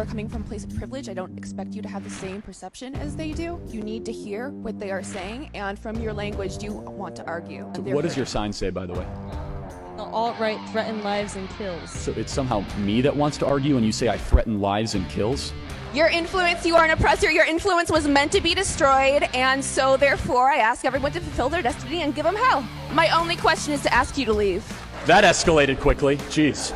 are coming from a place of privilege. I don't expect you to have the same perception as they do. You need to hear what they are saying, and from your language, do you want to argue. What does your sign say, by the way? The alt-right threaten lives and kills. So it's somehow me that wants to argue, and you say I threaten lives and kills? Your influence, you are an oppressor. Your influence was meant to be destroyed, and so therefore I ask everyone to fulfill their destiny and give them hell. My only question is to ask you to leave. That escalated quickly. Jeez.